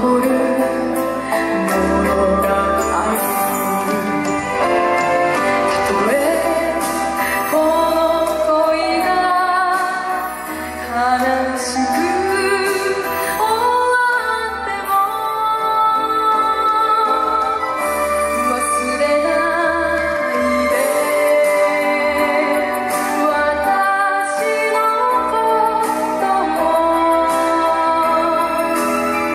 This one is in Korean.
아무리